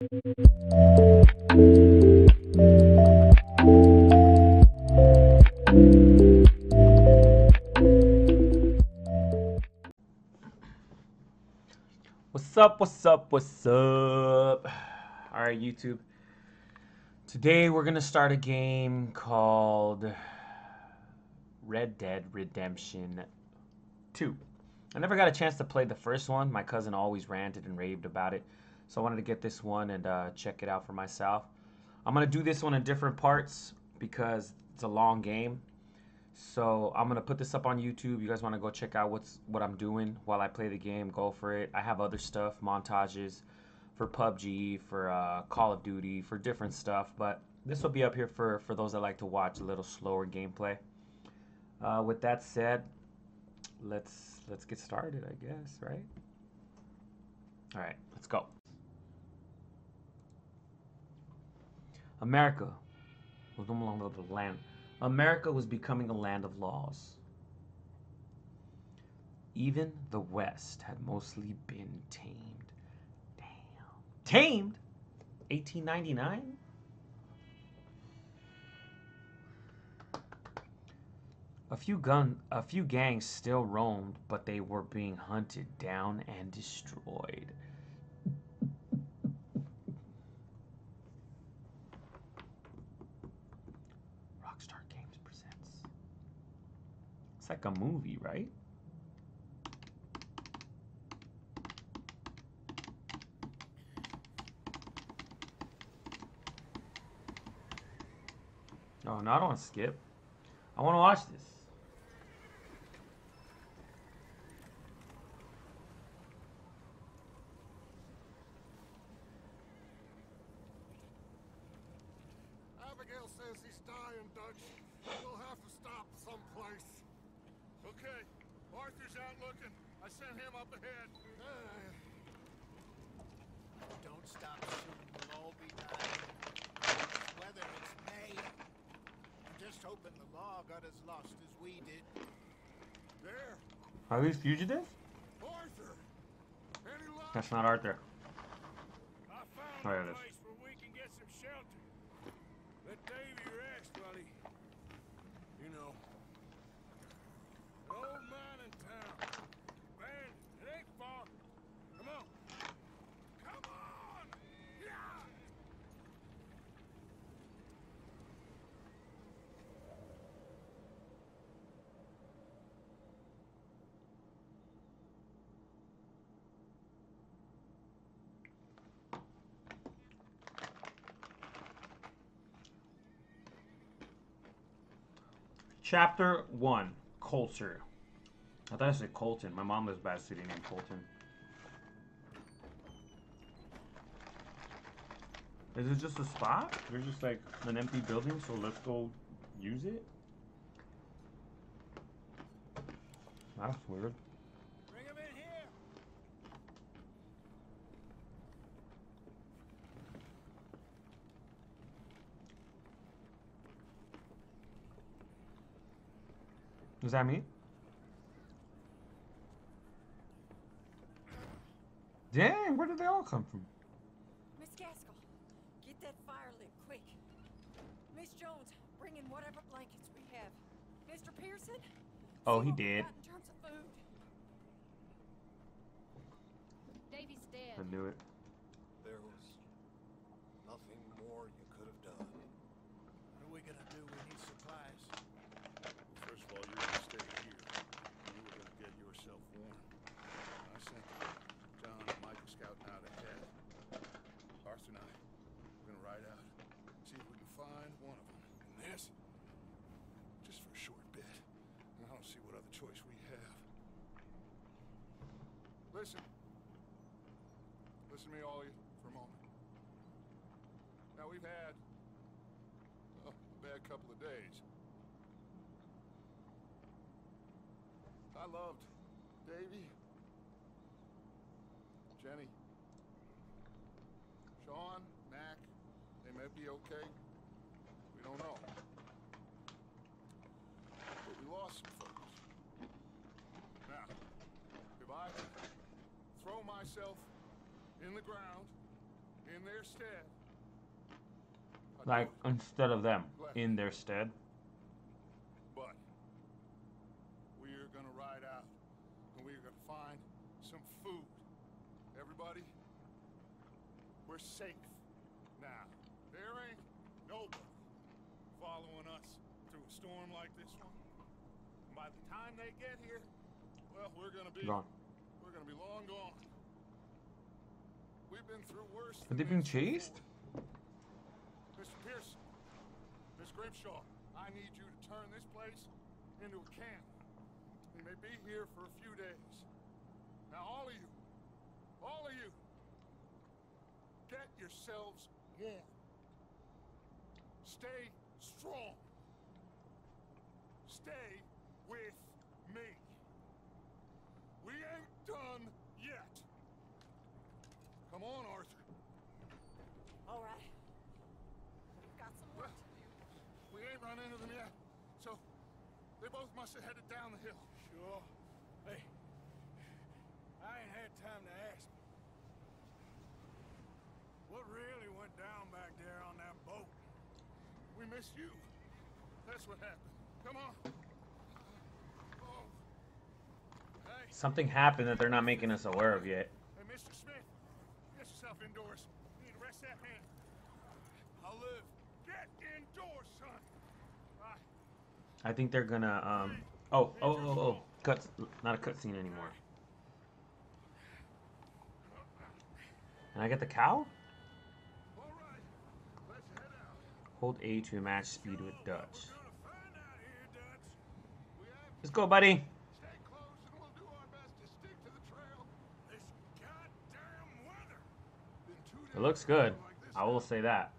What's up? What's up? What's up? All right, YouTube. Today we're gonna start a game called Red Dead Redemption 2. I never got a chance to play the first one. My cousin always ranted and raved about it, so I wanted to get this one and uh, check it out for myself. I'm gonna do this one in different parts because it's a long game. So I'm gonna put this up on YouTube. You guys want to go check out what's what I'm doing while I play the game? Go for it. I have other stuff, montages for PUBG, for uh, Call of Duty, for different stuff. But this will be up here for for those that like to watch a little slower gameplay. Uh, with that said, let's let's get started. I guess right. All right, let's go. America was no longer the land. America was becoming a land of laws. Even the West had mostly been tamed. Damn. Tamed? 1899? A few gun a few gangs still roamed, but they were being hunted down and destroyed. Rockstar Games presents. It's like a movie, right? Oh, no, don't want to skip. I want to watch this. Abigail says he's dying, Dutch. We'll have to stop someplace. Okay, Arthur's out looking. Sent him up ahead. Uh, Don't stop soon, we'll all be dying. It's weather, it's May. I'm just hoping the law got as lost as we did. there, Are these fugitives? Arthur. Any? That's not Arthur. I found Oh, there it is. place where we can get some shelter. Let Davey rest while he, you know. An old mining town. Man, it ain't far. Come on. Come on! Yeah! Chapter 1 Culture. I thought I said Colton. My mom lives by a city named Colton. Is it just a spot? There's just like an empty building, so let's go use it? That's weird. Bring him in here! Is that me? Dang, where did they all come from? Miss Gaskill, get that fire lit quick. Miss Jones, bring in whatever blankets we have. Mr. Pearson? Oh, he did. In terms of food. Davey's dead. I knew it. There was nothing more you could have done. What are we gonna do? We need supplies. First of all, you're gonna stay here. You were gonna get yourself warm. I sent John and Micah scouting out ahead. Arthur and I, we're gonna ride out, see if we can find one of them. And this, just for a short bit. And I don't see what other choice we have. Listen. Listen to me, all you, for a moment. Now, we've had a bad couple of days. I loved Davey, Jenny, Sean, Mac. They may be okay. We don't know. But we lost some folks. Now, if I throw myself in the ground, in their stead. Like instead of them in their stead. But we're gonna ride out and we're gonna find some food. Everybody, we're safe now. There ain't nobody following us through a storm like this one. And by the time they get here, well, we're gonna be Gone. we're gonna be long gone. We've been through worse. Are they being chased? Mr. Pearson, Miss Grimshaw, I need you to turn this place into a camp. We may be here for a few days. Now, all of you, all of you, get yourselves warm. Stay strong. Stay with me. We ain't done yet. Come on, Arthur. All right. We've got some work to do. We ain't run into them yet, so they both must have headed down the hill. Sure. Hey, I ain't had time to ask. What really went down back there on that boat? We missed you. That's what happened. Come on. Oh. Hey, Something happened that they're not making us aware of yet. hey, Mr. Smith, get yourself indoors. You need to rest that hand. I'll live. Get indoors, son. Bye. I think they're gonna um oh oh oh oh cut not a cutscene anymore. And I get the cow? All right, let's head out. Hold A to match speed with Dutch. We're gonna find out here, Dutch. We have Let's go, buddy. stay close, and we'll do our best to stick to the trail. This goddamn weather. Been two It looks good. I will say that.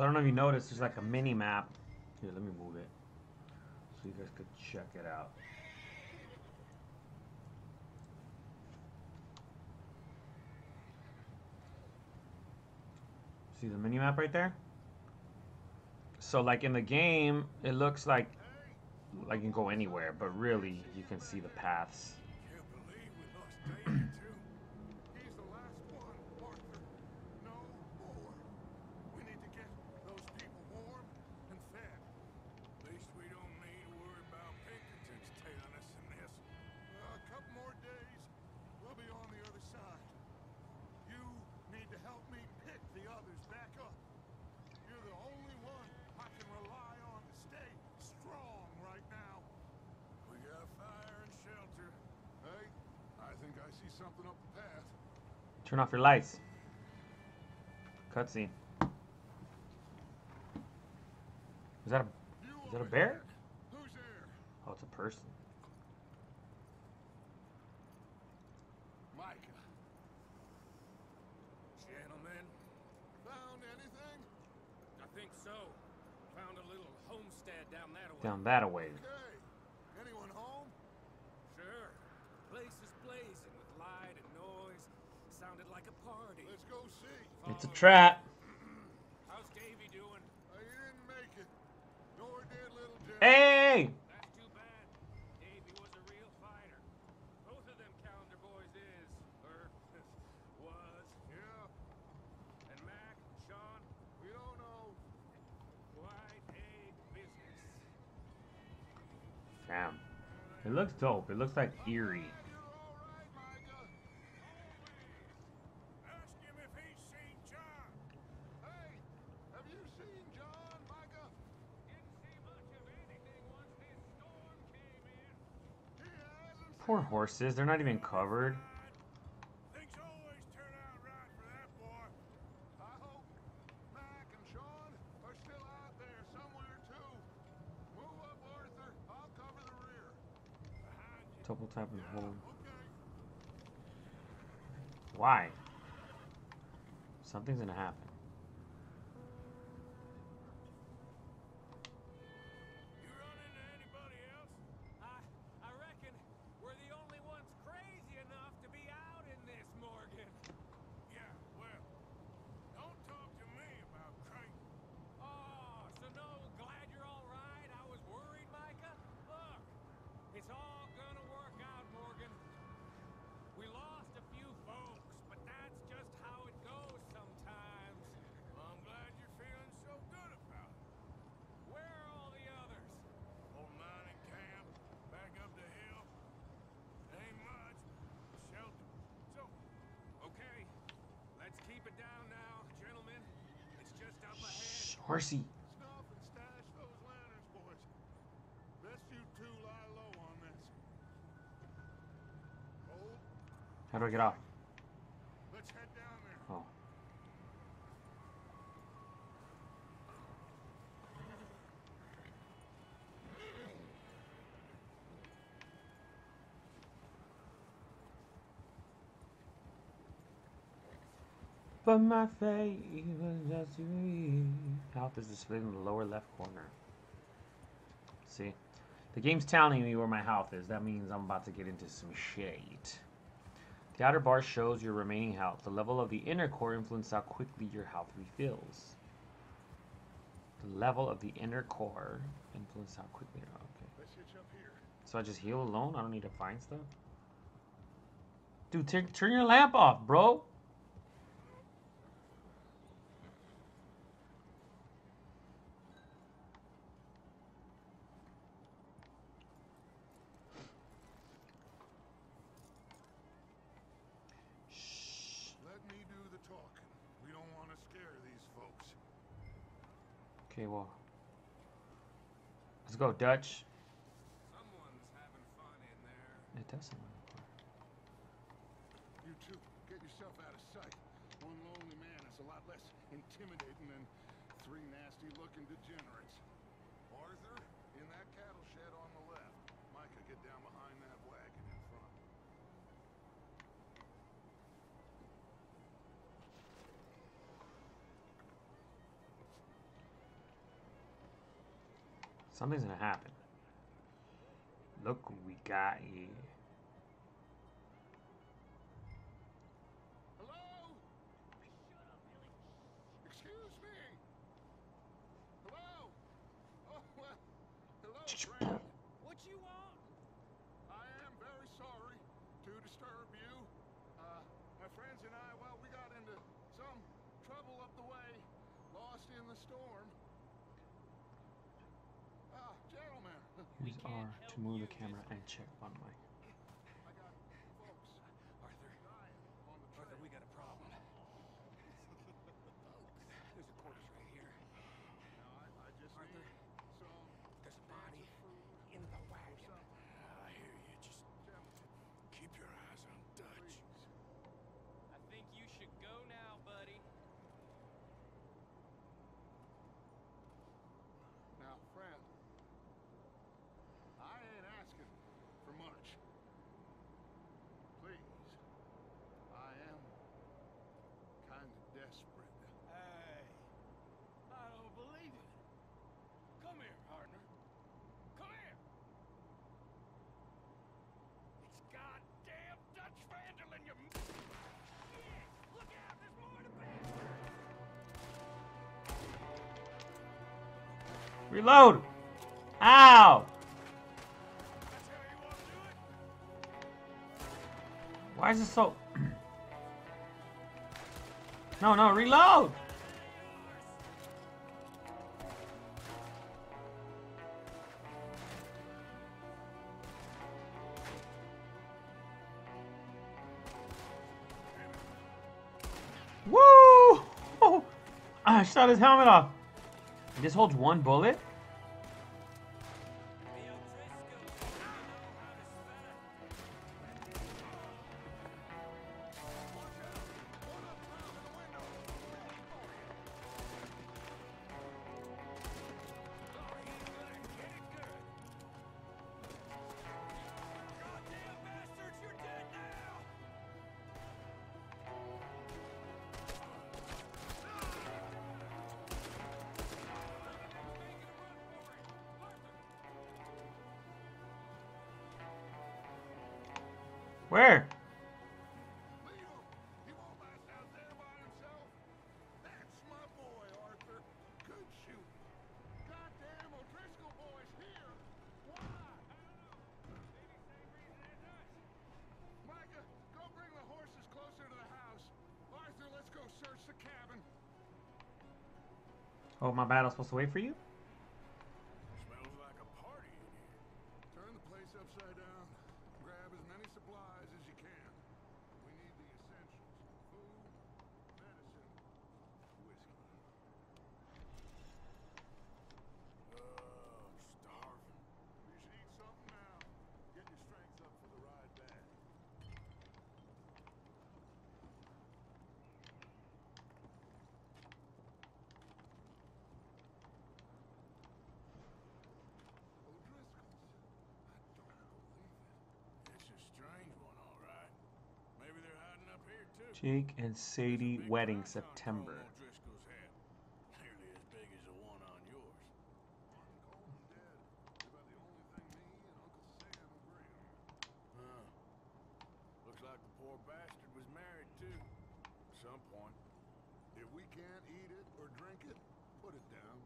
So I don't know if you noticed, there's like a mini map. Here, let me move it. So you guys could check it out. See the mini map right there? So like in the game, it looks like like you can go anywhere, but really you can see the paths. Turn off your lights. Cutscene. Is that a Is that a bear? there. Who's there? oh it's a person. Micah. Gentlemen, Found anything? I think so. Found a little homestead down that way. Down that away. Okay. Anyone home? Sure. Place is blazing with light and noise. Sounded like a party. Let's go see. It's a trap. How's Davey doing? Uh, he didn't make it. Nor did little Jim. Hey! That's too bad. Davey was a real fighter. Both of them Callander boys is, or was. Yeah, And Mac, Sean, we don't know. quite a business. Damn. It looks dope. It looks like eerie. You're all right, Micah. ask him if he's seen John. Hey, have you seen John, Micah? Didn't see much of anything once this storm came in. He hasn't. Poor horses. They're not even covered. Things always turn out right for that boy. I hope Mac and Sean are still out there somewhere too. Move up, Arthur. I'll cover the rear. Behind you. Double tap and hold. Why? Something's gonna happen. Hold. How do I get off? Oh. But my fate was just be. Health is displayed in the lower left corner. See? The game's telling me where my health is. That means I'm about to get into some shade. The outer bar shows your remaining health. The level of the inner core influences how quickly your health refills. The level of the inner core influences how quickly. Okay. Hitch up here. So I just heal alone? I don't need to find stuff? Dude, turn your lamp off, bro. Shh. Let me do the talking. We don't want to scare these folks. Okay, well. Let's go, Dutch. Someone's having fun in there. It does sound like fun. You two, get yourself out of sight. One lonely man is a lot less intimidating than three nasty-looking degenerates. Arthur, in that cattle shed on the left. Micah, get down behind that wagon in front. Something's gonna happen. Look what we got here. Hello? Excuse me. Hello? Oh, well, hello, friend. What you want? I am very sorry to disturb you. Uh, my friends and I, well, we got into some trouble up the way, lost in the storm. Ah, gentlemen, Use R to move the camera and check one my. I got folks Arthur. dying on the Arthur, trail. we got a problem. There's a quarters right here. Now, I, I just Arthur, need some There's a body food in the or wagon. something. I hear you. Just Gentlemen, keep your eyes on Dutch. please. I think you should go now, buddy. Now, friend, I ain't asking for much. Please, I am kind of desperate. Hey, I don't believe it. Come here, partner. Come here. It's goddamn Dutch van der Linde. m- Yeah, look out, there's more to bed. Reload! Ow! Why is it so. no, no, reload! Woo! I shot his helmet off. This holds one bullet? Was supposed to wait for you? Smells like a party in here. Turn the place upside down. Grab as many supplies as you can. We need the essentials. Food, medicine, whiskey. Jake and Sadie Big wedding python September. crawling on Driscoll's head. Nearly as big as the one on yours. Coleman's dead. About the only thing me and Uncle and Sadie wedding September. Looks like the poor bastard was married some point. If we can't eat it or drink it, put it down.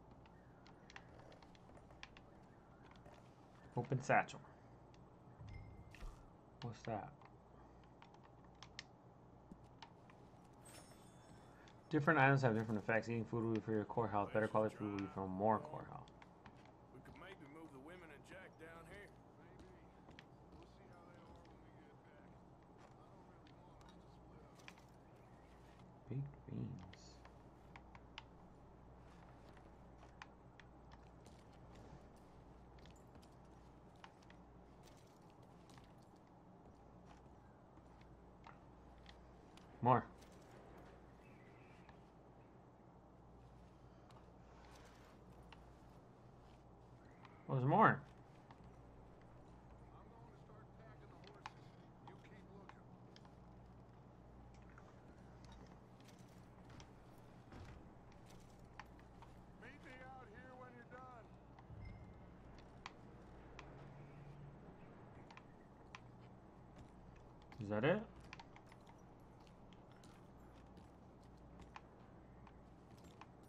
Open satchel. What's that? Different items have different effects. Eating food will be for your core health. Better quality food will be for more core health. We could maybe move the women and Jack down here. Maybe. We'll see how they are when we get back. I don't really want us to split up. Baked beans. More. Oh, there's more. I'm going to start packing the horses. You keep looking. Meet me out here when you're done. Is that it?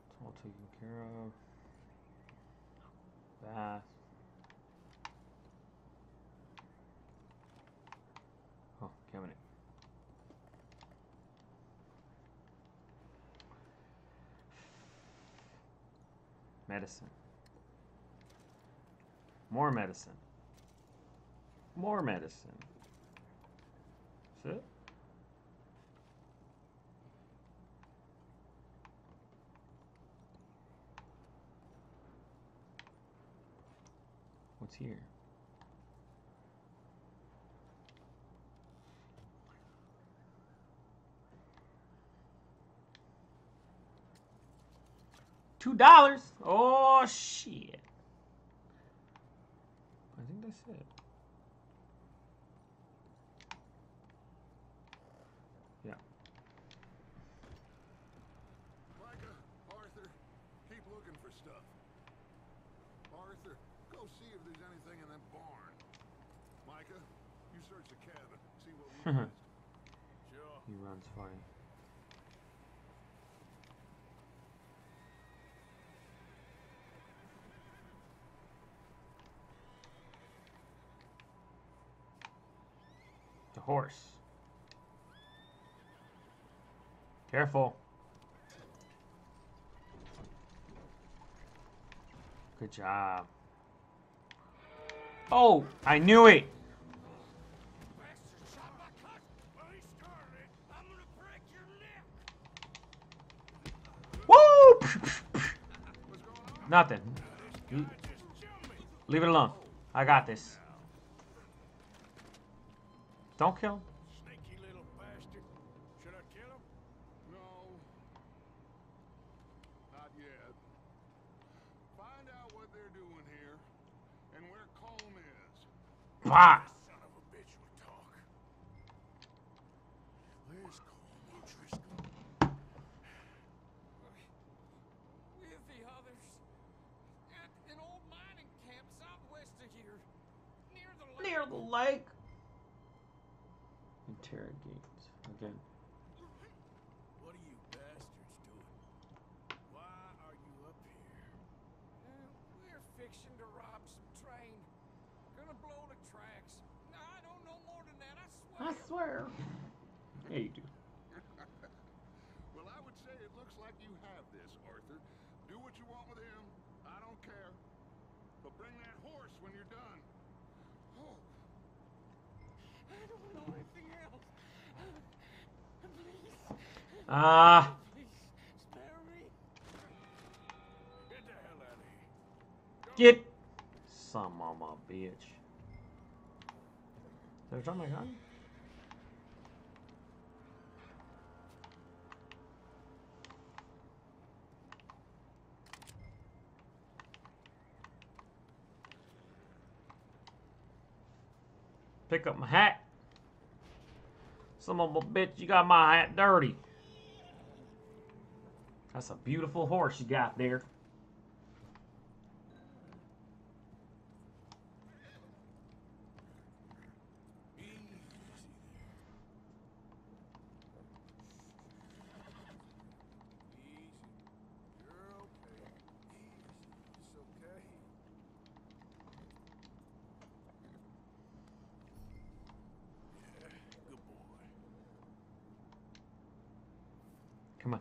It's all taken care of. Bath. Oh, cabinet. Medicine. More medicine. More medicine. That's it? What's here? Two dollars? Oh shit. I think that's it. Yeah. Micah, Arthur, keep looking for stuff. Arthur, go see if there's anything in that barn. Micah, you search the cabin, see what we Horse. Careful. Good job. Oh, I knew it. Nothing. Leave it alone. I got this. Don't kill him. Sneaky little bastard. Should I kill him? No. Not yet. Find out what they're doing here and where Colm is. Bah! Son of a bitch will talk. Where's Colm O'Driscoll? With the others. At an old mining camp southwest of here. Near the lake. Near the lake. Interrogate again. What are you bastards doing? Why are you up here? Uh, we're fixing to rob some train. Gonna blow the tracks. No, I don't know more than that, I swear. swear. Yeah, you do. Well, I would say it looks like you have this, Arthur. Do what you want with him. I don't care. But bring that horse when you're done. Oh. I don't know anything else. Please. Ah. Get some of mama bitch. Did I drop my gun? Pick up my hat. Some of a bitch, you got my hat dirty. That's a beautiful horse you got there. Easy there. Easy. You're okay. Easy. It's okay. Yeah, good boy. Come on.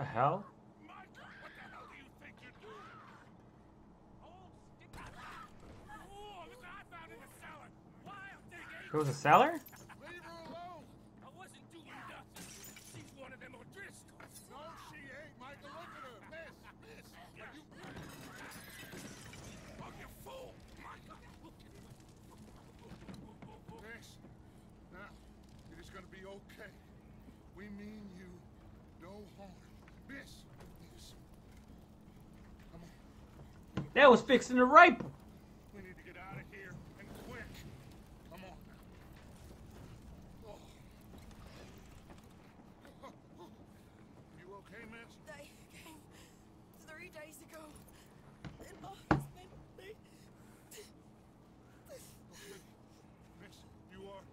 it is going to be okay. We mean you no harm. That was fixing to ripe. We need to get out of here and quick. Come on now. Oh. You okay, miss? They came three days ago. And my husband, they... Miss, you are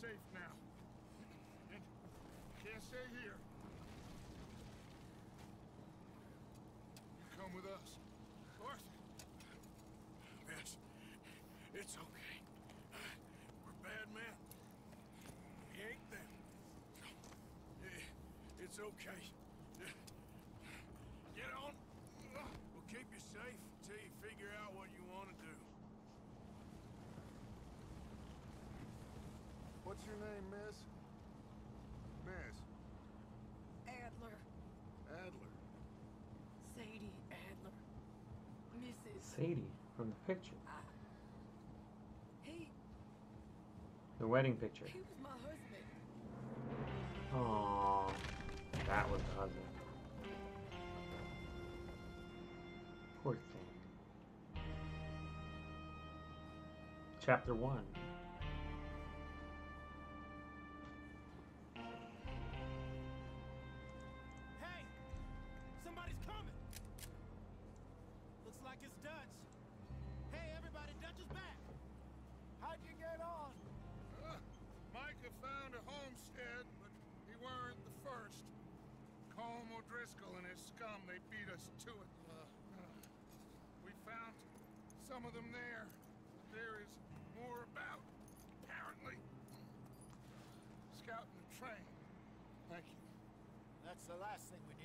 safe now. And can't stay here. You come with us. Arthur. Miss, it's okay. We're bad men. We ain't them. Eh, It's okay. Get on. We'll keep you safe until you figure out what you want to do. What's your name, miss? Miss. Adler. Adler. Sadie Adler. Mrs. Sadie from the picture. He... The wedding picture. he was my husband. Aww. That was the husband. Poor thing. Chapter 1.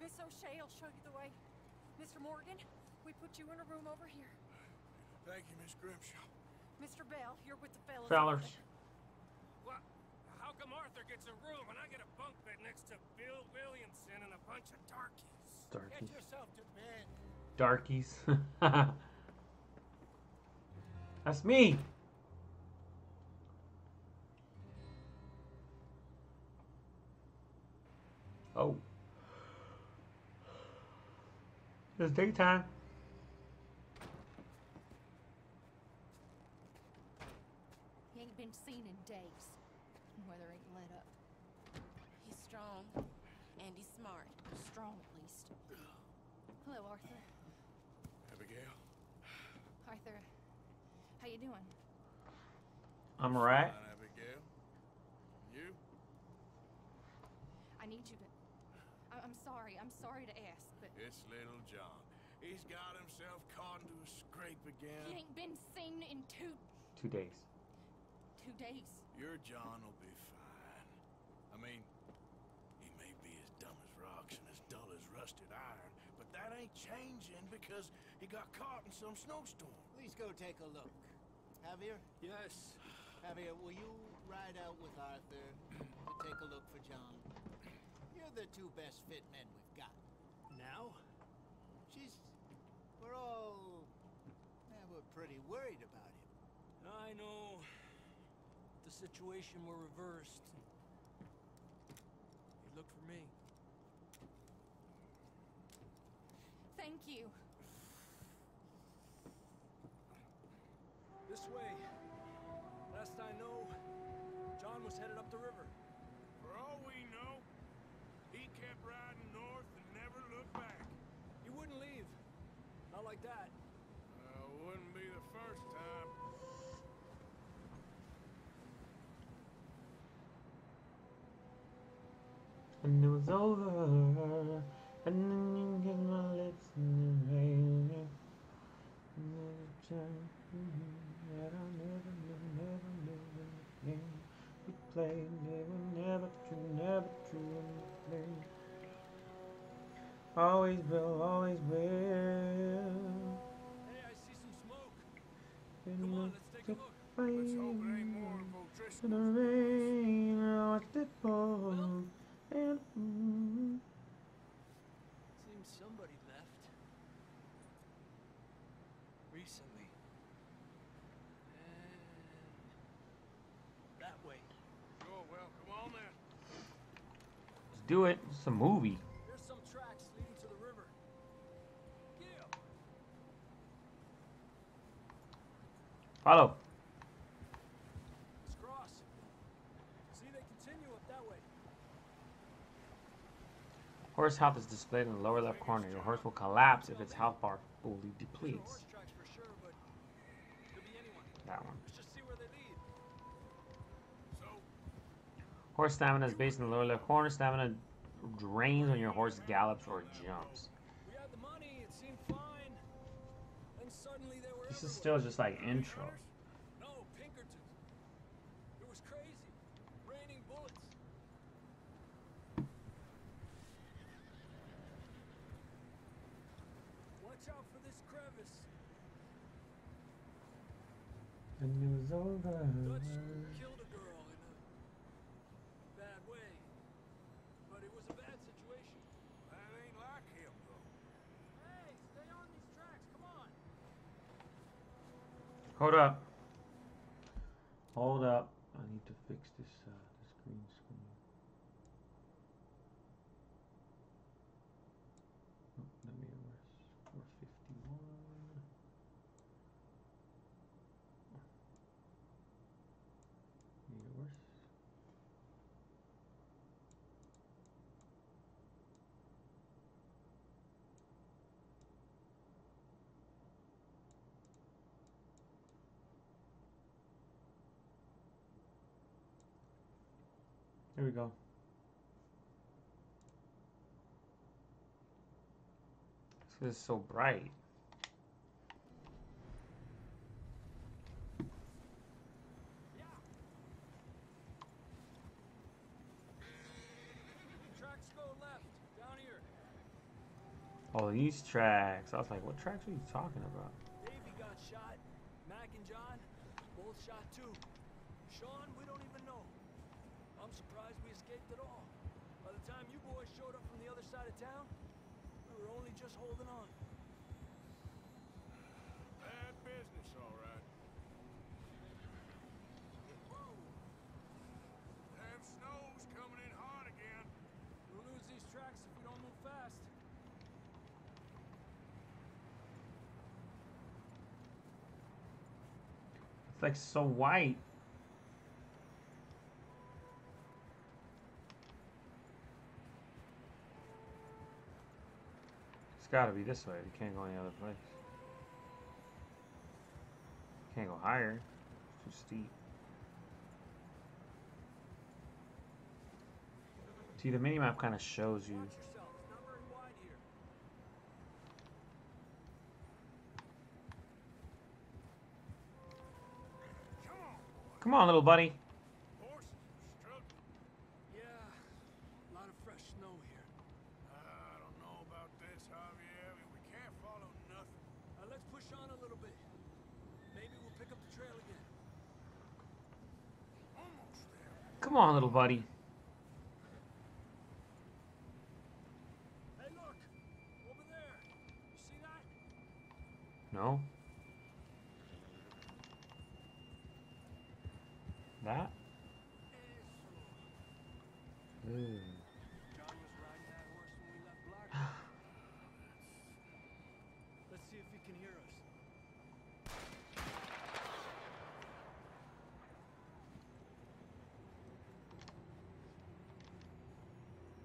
Miss O'Shea will show you the way. Mr. Morgan, we put you in a room over here. Thank you, Miss Grimshaw. Mr. Bell, you're with the fellas. Fellers. What? How come Arthur gets a room and I get a bunk bed next to Bill Williamson and a bunch of darkies? Darkies. Get Darkies. yourself to bed. Darkies. That's me. Oh. It's daytime. He ain't been seen in days. Weather ain't let up. He's strong and he's smart. Strong, at least. Hello, Arthur. Abigail? Arthur, How you doing? I'm alright. Fine, Abigail. You? I need you to. I- I'm sorry. I'm sorry to ask, but It's little John. He's got himself caught into a scrape again. he again. ain't been seen in two Two days. two days. Your John will be fine. I mean, he may be as dumb as rocks and as dull as rusted iron, but that ain't changing because he got caught in some snowstorm. Please go take a look. Javier? Yes. Javier, will you ride out with Arthur to take a look for John? You're the two best fit men we've got. Now? She's. We're all. Yeah, we're pretty worried about him. I know. If The situation were reversed. He looked for me. Thank you. And it was over. And then you get my lips in the rain. And it turned that I'll never, never, never, never again. We played, never, never true, never true. Play. Always will, always will. Hey, I see some smoke. Come on, let's take a look. Let's hope it ain't more In the rain, I watched it fall. And Seems somebody left. Recently. And that way. Sure, well, come on then. let's do it. It's a movie. There's some tracks leading to the river. Yeah. Follow. Let's cross. See, they continue up that way. Horse health is displayed in the lower left corner. Your horse will collapse if its health bar fully depletes. horse tracks for sure, but could be anyone. That one. Let's just see where they lead. So, Horse stamina is based in the lower left corner. Stamina drains when your horse gallops or jumps. We had the money, it seemed fine. Then suddenly they were This is still just like intro. No, Pinkertons. It was crazy. Raining bullets. Watch out for this crevice. It was over. Dutch killed a girl in a bad way. But it was a bad situation. that ain't like him, though. Hey, stay on these tracks. Come on. Hold up. Hold up. I need to fix this uh, this green screen. Oh, let me reverse. 451. Need it worse. Here we go. This is so bright. Tracks go left. Down here. Oh, these tracks. I was like, what tracks are you talking about? Davey got shot. Mac and John, both shot too. Sean, we don't even know. I'm surprised we escaped at all. By the time you boys showed up from the other side of town, we were only just holding on. Bad business, all right. Whoa! Damn snow's coming in hard again. We'll lose these tracks if we don't move fast. It's like so white. It's gotta be this way. You can't go any other place. Can't go higher. It's too steep. See, the minimap kind of shows you. Come on, little buddy. Horses are struggling. Yeah, a lot of fresh snow here. I don't know about this, Javier. We can't follow nothing. Uh, let's push on a little bit. Maybe we'll pick up the trail again. Almost there. Come on, little buddy. Hey, look! Over there! You see that? No. That? Ooh. John was riding that horse when we left Blackwater. Let's see if he can hear us.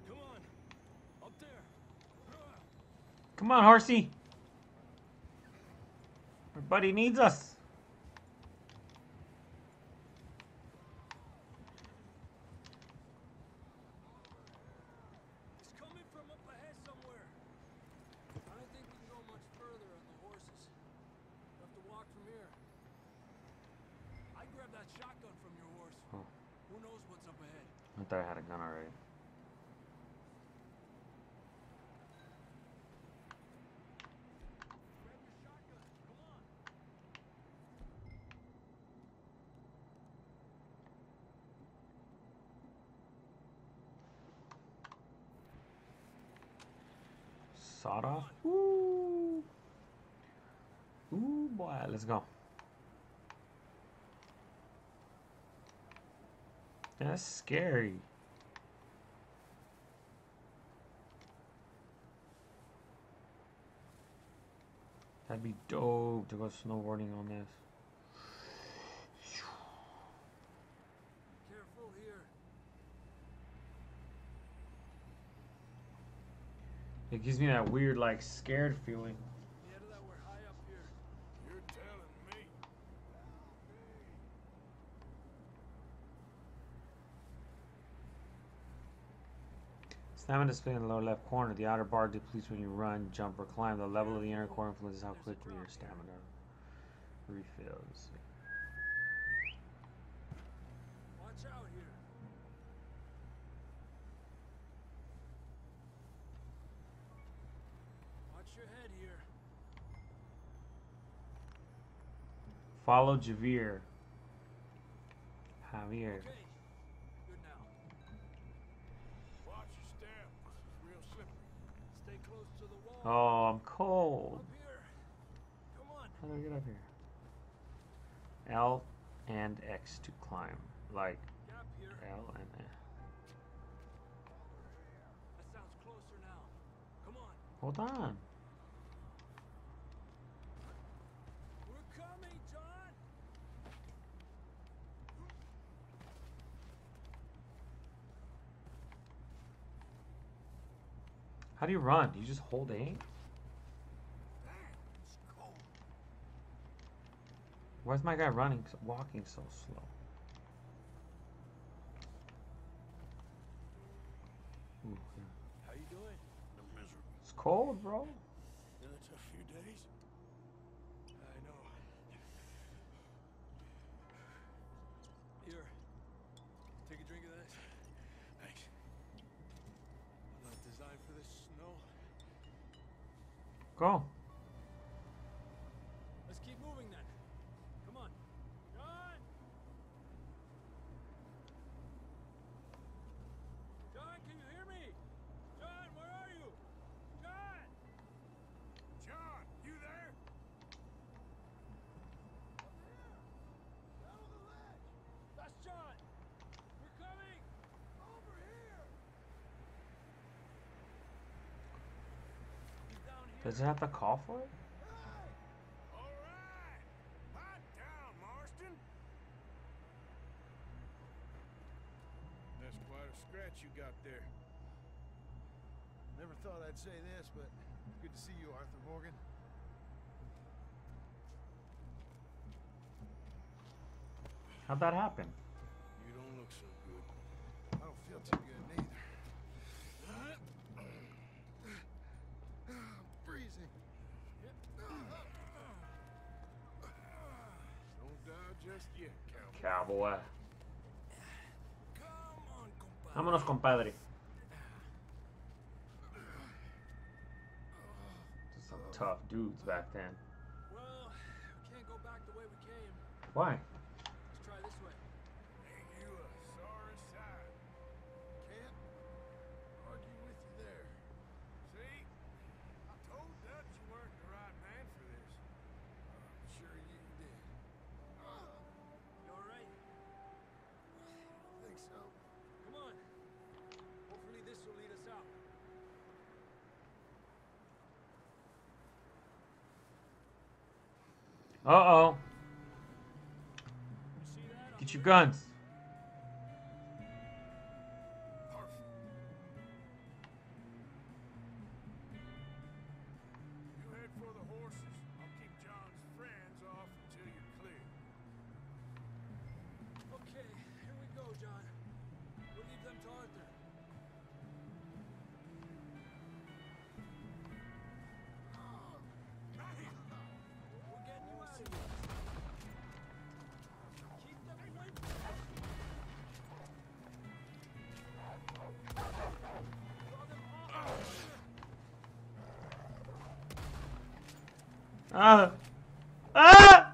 Come on, up there. Come on, horsey. Our buddy needs us. He's coming from up ahead somewhere. I don't think we can go much further on the horses. We'll have to walk from here. I grabbed that shotgun from your horse. Oh. Who knows what's up ahead? I thought I had a gun already. Grab your shotgun. Come on. Sawed off. Ooh. Ooh, boy. Let's go. That's scary. That'd be dope to go snowboarding on this. Careful here. It gives me that weird, like, scared feeling. Stamina display in the lower left corner. The outer bar depletes when you run, jump, or climb. The level of the inner core influences how quickly your stamina refills. Watch out here. Watch your head here. Follow Javier. Javier. Okay. Good now. Watch your step. It's real slippery. Stay close to the wall. Oh, I'm cold. Come on. How do I get up here? L and X to climb. Like L and X. That sounds closer now. Come on. Hold on. We're coming, John. How do you run? Do you just hold A? Why is my guy running, walking so slow? Ooh, yeah. How you doing? I'm miserable. It's cold, bro. Been a tough few days. I know. Here. Take a drink of this. Thanks. Not designed for this snow. Go. Let's keep moving then. Come on. John! John, can you hear me? John, where are you? John! John, you there? That's John! We're coming! Over here! He's down here. Does it have to call for it? All right. Hot down, Marston. That's quite a scratch you got there. Never thought I'd say this, but good to see you, Arthur Morgan. How'd that happen? You don't look so good. I don't feel too good neither. I'm freezing. Don't die just yet, cowboy. Cowboy. Come on, compadre. Vámonos, compadre. Some tough dudes back then. Well, we can't go back the way we came. Why? Let's try this way. Ain't you a sorry sight? Can't argue with you there. See? I told Dutch you weren't the right man for this. I'm sure you did. You alright? I think so. Come on. Hopefully this will lead us out. Uh oh. That? Get your guns. Ah! Ah!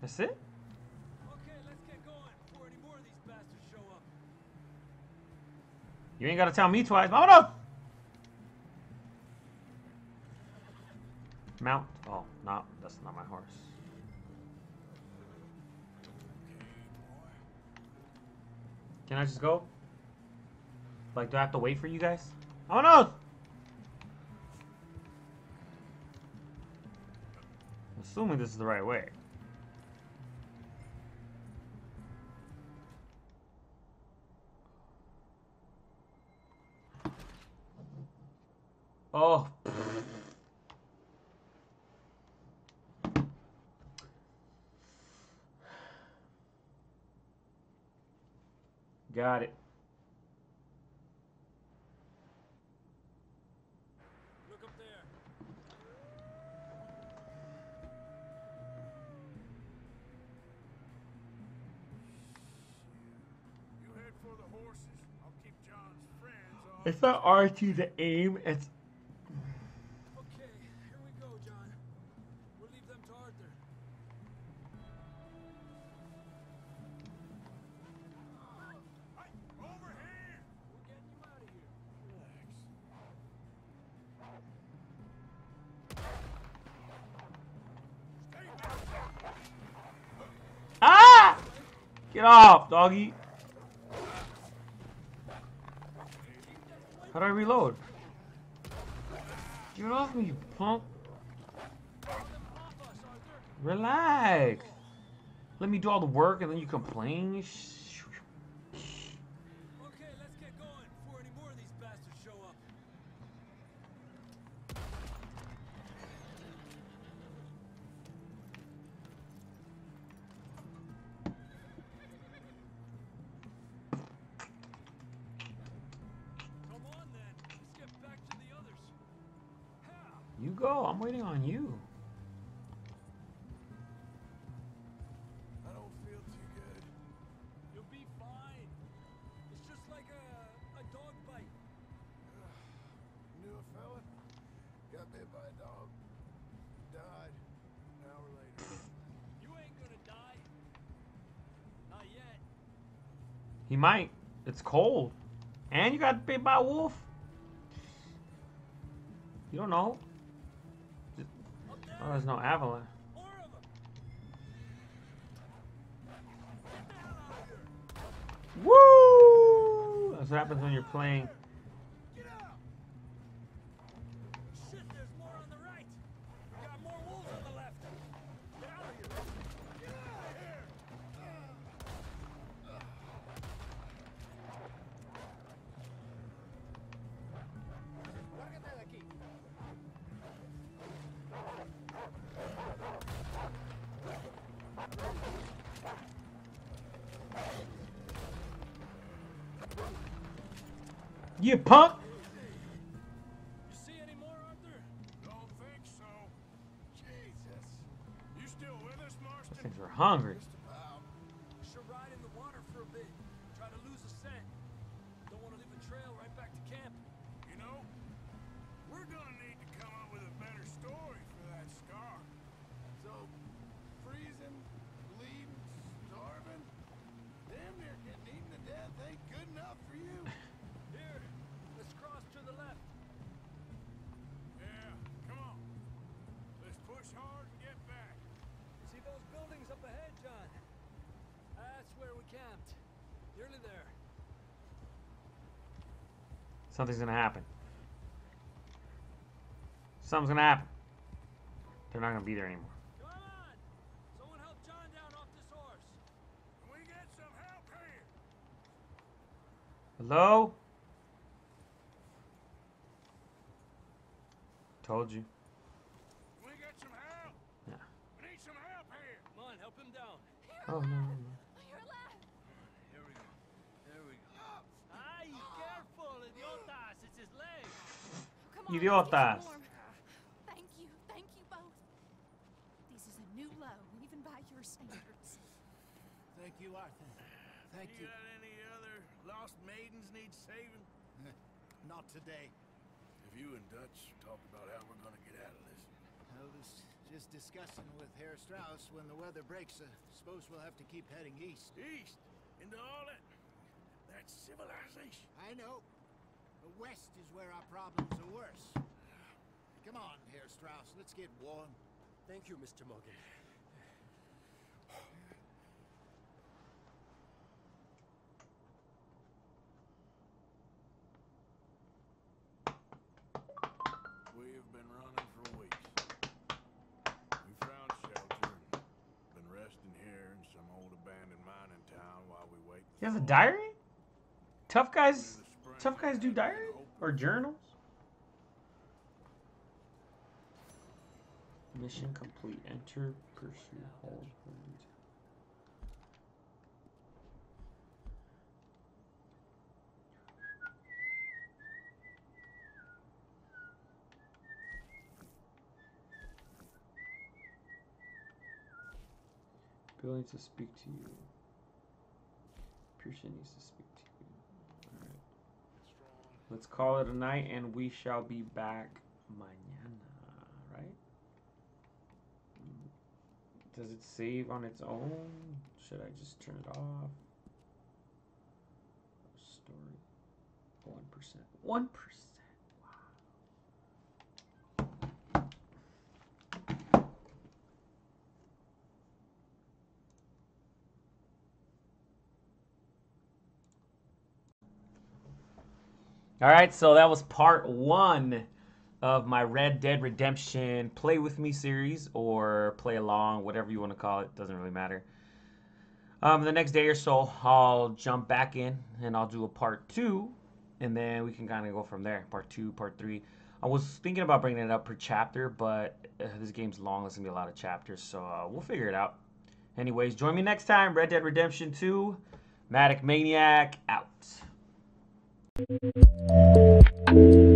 That's it? Okay, let's get going before any more of these bastards show up. You ain't gotta tell me twice. Vámonos! Mount. Oh, no, that's not my horse. Can I just go? Like, do I have to wait for you guys? Vámonos! Assuming this is the right way. Oh. Got it. It's not RT to aim, it's Okay, here we go, John. We'll leave them to Arthur. Over here! We're getting you out of here. Ah! Get off, doggy. How do I reload? Get off me, you punk. Relax. Let me do all the work and then you complain. Waiting on you. I don't feel too good. You'll be fine. It's just like a, a dog bite. Knew a fella? Got bit by a dog. Died. An hour later. You ain't gonna die. Not yet. He might. It's cold. And you got bit by a wolf. You don't know. Oh, there's no avalanche. Woo! That's what happens when you're playing. You punk! Something's gonna happen. Something's gonna happen. They're not gonna be there anymore. Come on! Someone help John down off this horse. Can we get some help here? Hello? Told you. Can we get some help? Yeah. We need some help here. Come on, help him down. Oh no, no, no. You're alive. Here we go. There we go. Ay, careful, idiotas! It's his leg. Come on, let's get Idiotas. Thank you, thank you both. This is a new low, even by your standards. Thank you, Arthur. Thank You you. got any other lost maidens need saving? Not today. Have you and Dutch talked about how we're gonna get out of this? I was just discussing with Herr Strauss when the weather breaks. I suppose we'll have to keep heading east. East into all that that's civilization. I know. The west is where our problems are worse. Come on, Herr Strauss. Let's get warm. Thank you, Mr. Morgan. We have been running for weeks. We found shelter and been resting here in some old abandoned mining town while we wait. He has a diary? Tough guys through the spring tough guys do diaries? Or journals? Mission complete. Enter, pursue, hold, hold. Needs to speak to you. Pearson needs to speak. Let's call it a night and we shall be back mañana, right? Does it save on its own? Should I just turn it off? Story. 1%. 1%. All right, so that was part one of my Red Dead Redemption Play With Me series or Play Along, whatever you want to call it. Doesn't really matter. Um, the next day or so, I'll jump back in and I'll do a part two, and then we can kind of go from there. Part two, part three. I was thinking about bringing it up per chapter, but uh, this game's long. It's gonna be a lot of chapters, so uh, we'll figure it out. Anyways, join me next time. Red Dead Redemption 2, Mattick Maniac out. Thank you.